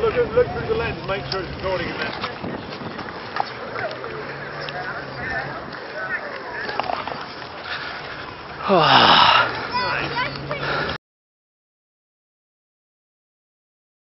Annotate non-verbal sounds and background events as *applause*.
look, look through the lens, make sure it's recording in there. *sighs*